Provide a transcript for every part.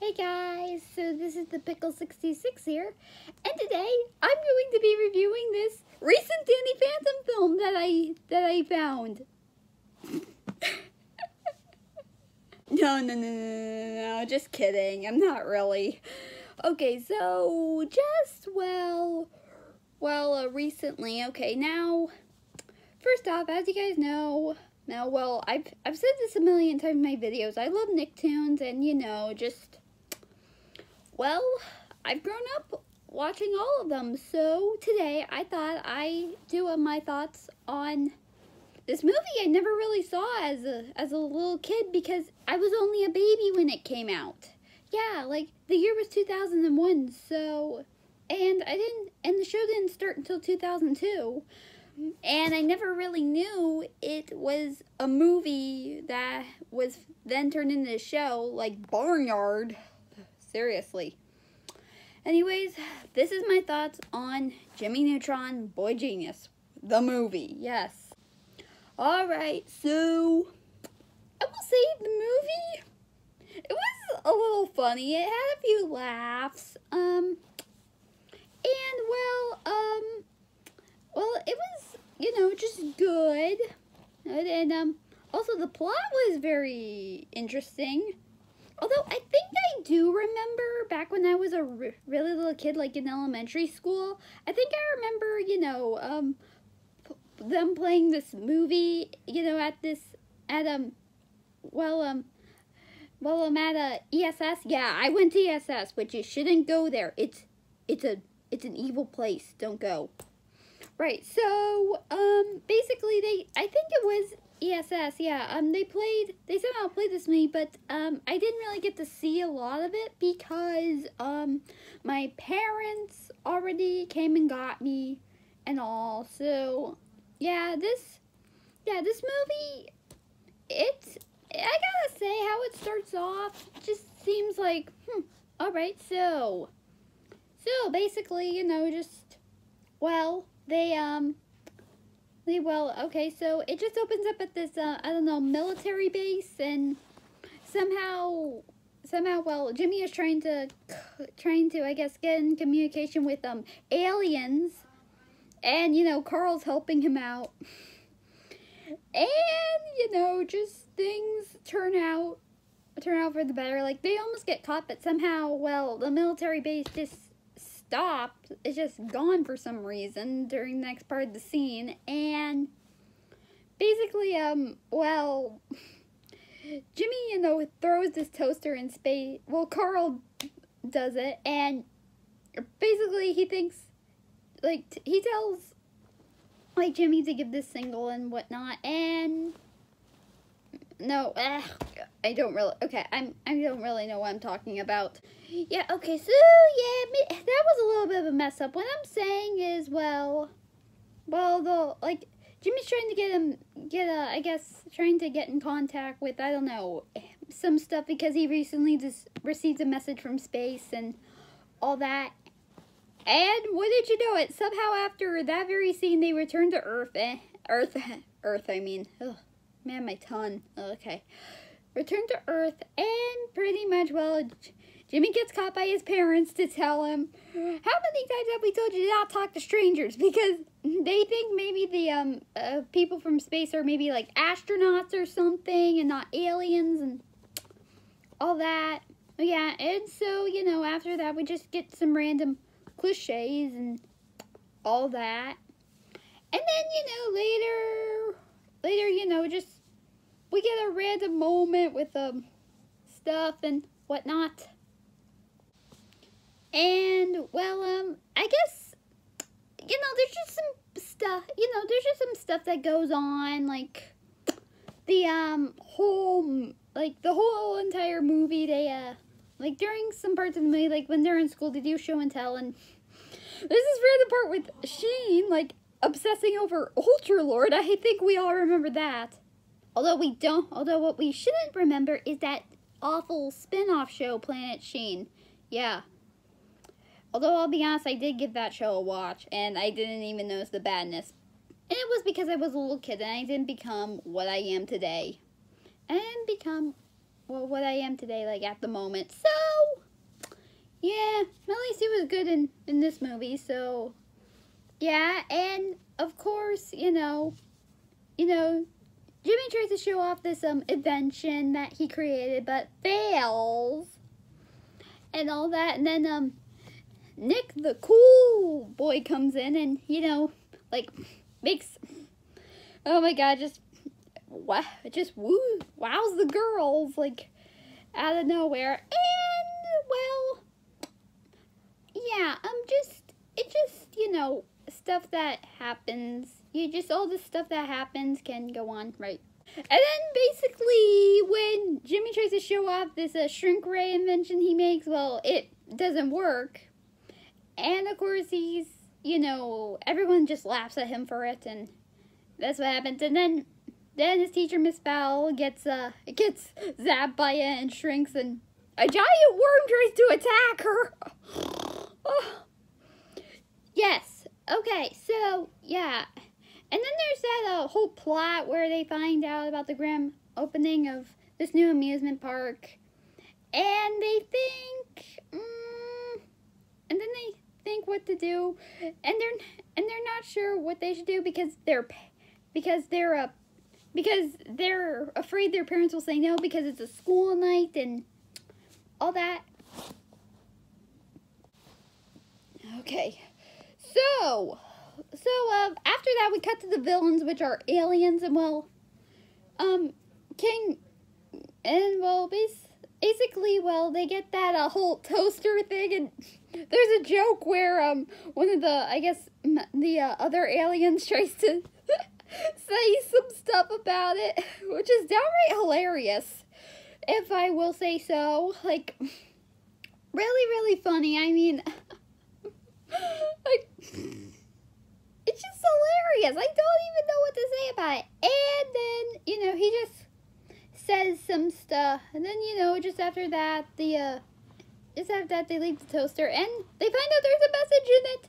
Hey guys, so this is the Pickle66 here, and today I'm going to be reviewing this recent Danny Phantom film that I that I found. no, no, no, no, no, no, just kidding. I'm not really. Okay, so just well, well, uh, recently. Okay, now, first off, as you guys know, now, well, I've I've said this a million times in my videos. I love Nicktoons, and you know, just well, I've grown up watching all of them. So today, I thought I do my thoughts on this movie. I never really saw as a as a little kid because I was only a baby when it came out. Yeah, like the year was 2001, so and I didn't and the show didn't start until 2002. And I never really knew it was a movie that was then turned into a show like Barnyard. Seriously. Anyways, this is my thoughts on Jimmy Neutron Boy Genius, the movie. Yes. Alright, so I will say the movie it was a little funny. It had a few laughs. Um and well, um well, it was, you know, just good. And um also the plot was very interesting. Although I think I do remember back when I was a re really little kid, like in elementary school, I think I remember, you know, um, them playing this movie, you know, at this, at, um, well, um, well, I'm at a ESS. Yeah, I went to ESS, but you shouldn't go there. It's, it's a, it's an evil place. Don't go. Right, so, um, basically they, I think it was ESS, yeah. Um, they played, they somehow played this movie, but, um, I didn't really get to see a lot of it because, um, my parents already came and got me and all. So, yeah, this, yeah, this movie, it's, I gotta say, how it starts off just seems like, hmm, alright, so, so basically, you know, just, well, they, um, well, okay, so it just opens up at this, uh, I don't know, military base, and somehow, somehow, well, Jimmy is trying to, trying to, I guess, get in communication with, um, aliens, and, you know, Carl's helping him out, and, you know, just things turn out, turn out for the better, like, they almost get caught, but somehow, well, the military base just stopped. It's just gone for some reason during the next part of the scene. And basically, um, well, Jimmy, you know, throws this toaster in space. Well, Carl does it. And basically, he thinks, like, he tells, like, Jimmy to give this single and whatnot. And no, ugh, I don't really, okay, I'm, I don't really know what I'm talking about. Yeah, okay, so, yeah, that was a little bit of a mess up. What I'm saying is, well, well, the, like, Jimmy's trying to get him, get a, I guess, trying to get in contact with, I don't know, some stuff because he recently just received a message from space and all that. And what did you know it? Somehow after that very scene, they returned to Earth, eh, Earth, Earth, I mean, ugh. Man, my tongue. Okay. Return to Earth, and pretty much, well, Jimmy gets caught by his parents to tell him, how many times have we told you to not talk to strangers? Because they think maybe the um uh, people from space are maybe like astronauts or something and not aliens and all that. Yeah, and so, you know, after that, we just get some random cliches and all that. And then, you know, later, later, you know, just we get a random moment with um stuff and whatnot. And well, um, I guess you know there's just some stuff. You know, there's just some stuff that goes on, like the um whole like the whole entire movie. They uh like during some parts of the movie, like when they're in school, they do show and tell, and this is where the part with Sheen like obsessing over Ultra Lord. I think we all remember that. Although we don't, although what we shouldn't remember is that awful spin-off show, Planet Sheen. Yeah. Although I'll be honest, I did give that show a watch, and I didn't even notice the badness. And it was because I was a little kid, and I didn't become what I am today. And become well what I am today, like at the moment. So yeah, Millie C was good in in this movie. So yeah, and of course, you know, you know, Jimmy tries to show off this um invention that he created, but fails, and all that, and then um Nick, the cool boy, comes in and you know, like makes oh my god, just wow, just woo, wows the girls like out of nowhere, and well, yeah, um, just it just you know stuff that happens. Just all the stuff that happens can go on, right? And then basically, when Jimmy tries to show off this uh, shrink ray invention he makes, well, it doesn't work. And of course, he's, you know, everyone just laughs at him for it, and that's what happens. And then, then his teacher, Miss Bell, gets, uh, gets zapped by it and shrinks, and a giant worm tries to attack her. oh. Yes. Okay, so, yeah. And then there's that uh, whole plot where they find out about the grand opening of this new amusement park. And they think, mm, and then they think what to do, and they're and they're not sure what they should do because they're because they're uh, because they're afraid their parents will say no because it's a school night and all that. Okay, so so uh, after that we cut to the villains, which are aliens, and well, um, King, and well, basically, well, they get that uh, whole toaster thing, and there's a joke where um one of the I guess the uh, other aliens tries to say some stuff about it, which is downright hilarious, if I will say so. Like, really, really funny. I mean, like, it's just hilarious. I don't even know what to say about it. And then, you know, he just says some stuff, and then, you know, just after that, the, uh, just after that, they leave the toaster, and they find out there's a message in it.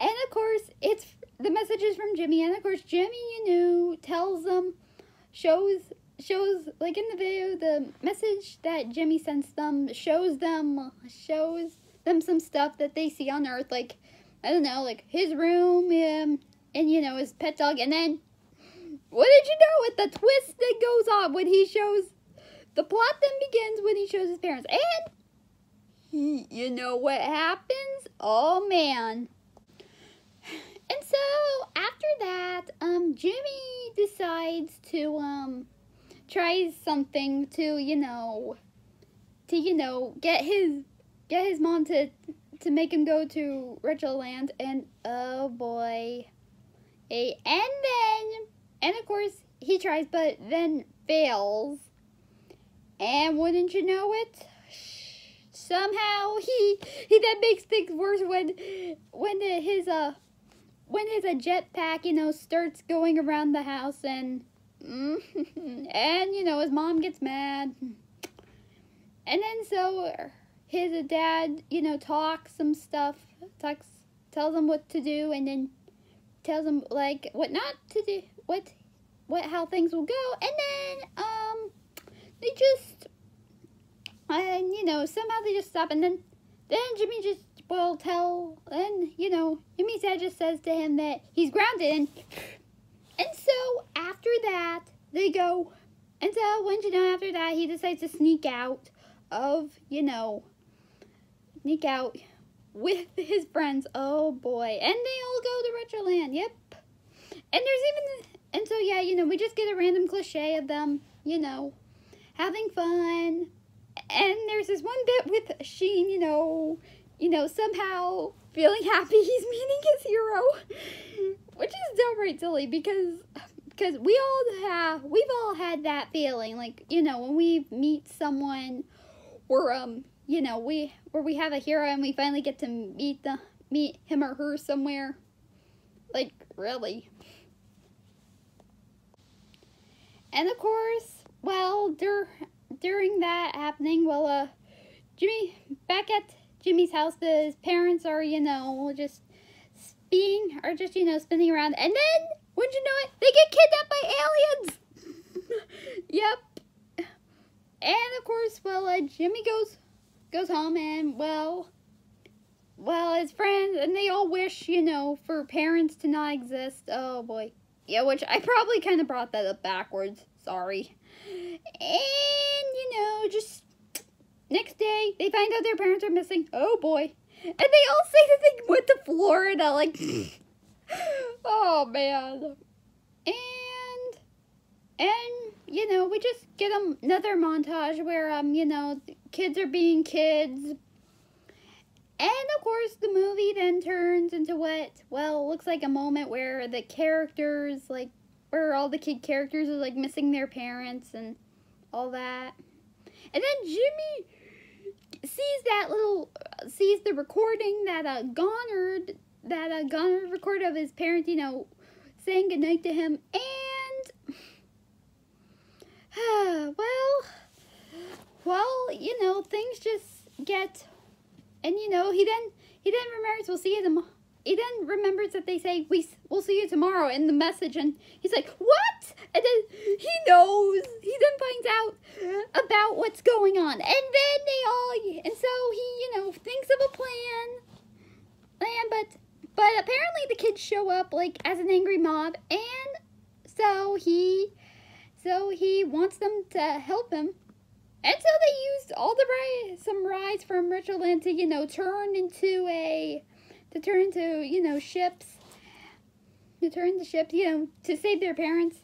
And of course, it's the message is from Jimmy, and of course, Jimmy, you know, tells them, shows, shows like in the video, the message that Jimmy sends them shows them, shows them some stuff that they see on Earth, like I don't know, like his room, um, and you know his pet dog, and then what did you know? With the twist that goes on when he shows the plot then begins when he shows his parents, and he, you know what happens? Oh man. And so after that, um, Jimmy decides to um try something to you know to you know get his get his mom to to make him go to Retro Land, and oh boy, a and then and of course he tries, but then fails. And wouldn't you know it? Somehow he he then makes things worse when when his uh when his a jetpack, you know, starts going around the house and and you know his mom gets mad. And then so his dad, you know, talks some stuff, talks tells him what to do and then tells him like what not to do, what what how things will go. And then um they just and you know, somehow they just stop and then then Jimmy just will tell, and you know, Jimmy's dad just says to him that he's grounded, and and so after that they go, and so when you know after that he decides to sneak out of you know, sneak out with his friends. Oh boy, and they all go to Retroland. Yep, and there's even and so yeah, you know, we just get a random cliche of them, you know, having fun. And there's this one bit with Sheen, you know, you know, somehow feeling happy he's meeting his hero, which is downright silly because because we all have we've all had that feeling like you know when we meet someone we're um you know we where we have a hero and we finally get to meet the meet him or her somewhere like really and of course well dur- during that happening well uh jimmy back at Jimmy's house, his parents are, you know, just being, are just, you know, spinning around. And then, wouldn't you know it, they get kidnapped by aliens. yep. and of course, well, uh, Jimmy goes goes home, and well, well, his friends and they all wish, you know, for parents to not exist. Oh boy, yeah, which I probably kind of brought that up backwards. Sorry. And you know, just next day they find out their parents are missing. Oh boy, and they all say that they went to Florida. Like, oh man, and and you know, we just get another montage where um, you know, kids are being kids. And of course, the movie then turns into what, well, looks like a moment where the characters, like, where all the kid characters are, like, missing their parents and all that. And then Jimmy sees that little, sees the recording that uh, Goddard, that uh, Goddard recorded of his parents, you know, saying goodnight to him. And well, well, you know, things just get, and you know, he then he then remembers we'll see you tomorrow. He then remembers that they say we we'll see you tomorrow in the message, and he's like, "What?" And then he knows. He then finds out about what's going on, and then they all, and so he, you know, thinks of a plan. And but but apparently the kids show up like as an angry mob, and so he so he wants them to help him. And so they used all the rides, some rides from Retroland to, you know, turn into a, to turn into, you know, ships. To turn into ships, you know, to save their parents.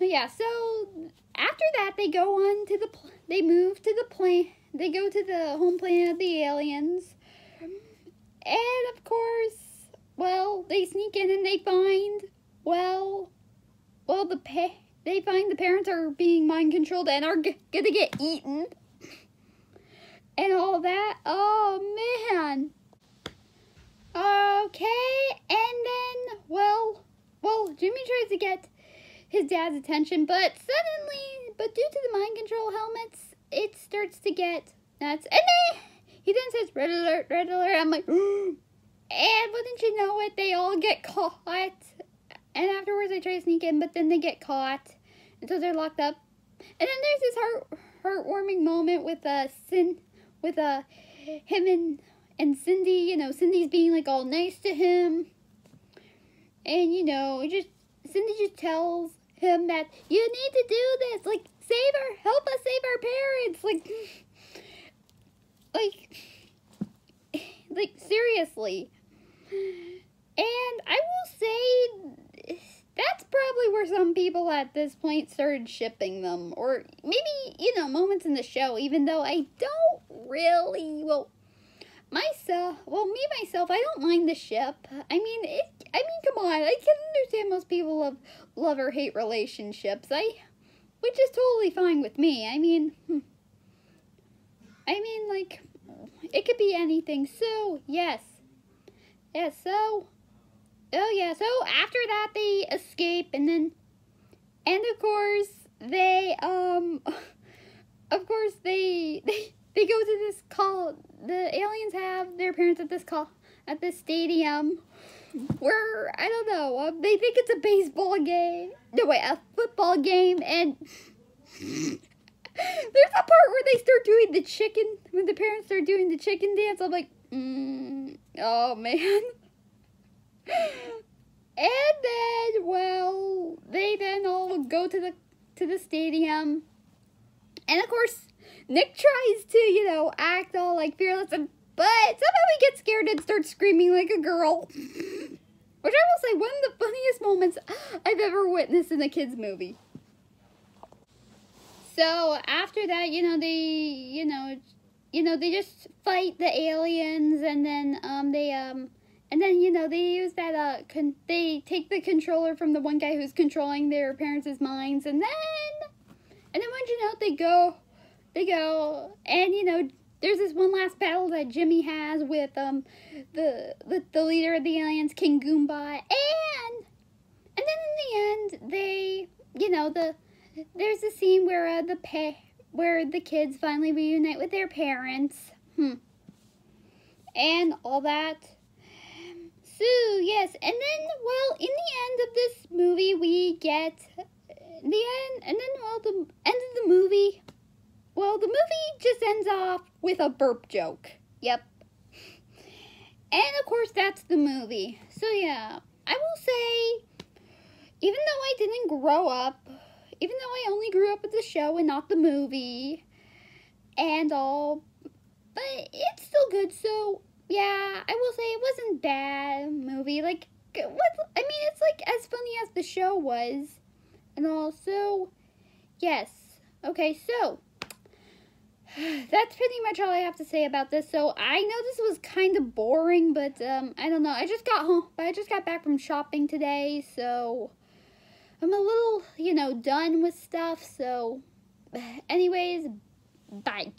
Yeah, so after that they go on to the, they move to the plane, they go to the home planet of the aliens. And of course, well, they sneak in and they find, well, well, the pay they find the parents are being mind controlled and are gonna get eaten and all that. Oh man. Okay, and then well, well, Jimmy tries to get his dad's attention, but suddenly, but due to the mind control helmets, it starts to get nuts. And then he then says, "Red alert! Red alert!" I'm like, and wouldn't you know it, they all get caught and afterwards they try to sneak in, but then they get caught until they're locked up. And then there's this heart heartwarming moment with uh Sin with uh him and and Cindy, you know, Cindy's being like all nice to him. And you know, just Cindy just tells him that you need to do this, like save our help us save our parents, like like like seriously. And I will say that's probably where some people at this point started shipping them. Or maybe, you know, moments in the show, even though I don't really, well, myself, well, me myself, I don't mind the ship. I mean, it, I mean, come on, I can understand most people have love or hate relationships. I, which is totally fine with me. I mean, hmm. I mean, like, it could be anything. So, yes. Yes, so, oh yeah, so after that they escape and then and of course they um of course they they they go to this call the aliens have their parents at this call at this stadium where I don't know um, they think it's a baseball game no wait a football game and there's a part where they start doing the chicken when the parents start doing the chicken dance I'm like mm, oh man and then, well, they then all go to the to the stadium, and of course, Nick tries to, you know, act all like fearless, and but somehow he gets scared and starts screaming like a girl. Which I will say, one of the funniest moments I've ever witnessed in a kids movie. So after that, you know, they, you know, you know, they just fight the aliens, and then um, they um and then, you know, they use that, uh, con- they take the controller from the one guy who's controlling their parents' minds, and then, and then once you know, they go, they go, and, you know, there's this one last battle that Jimmy has with, um, the, the, the leader of the aliens, King Goomba, and, and then in the end, they, you know, the, there's a scene where, uh, the pa- where the kids finally reunite with their parents, hmm, and all that, so, yes, and then, well, in the end of this movie, we get the end, and then, well, the end of the movie, well, the movie just ends off with a burp joke. Yep. And of course, that's the movie. So, yeah, I will say, even though I didn't grow up, even though I only grew up with the show and not the movie and all, but it's still good. So, yeah, I will say it wasn't bad movie. Like, what? I mean, it's like as funny as the show was, and also, yes. Okay, so that's pretty much all I have to say about this. So I know this was kind of boring, but um, I don't know. I just got home, but I just got back from shopping today, so I'm a little, you know, done with stuff. So, anyways, bye.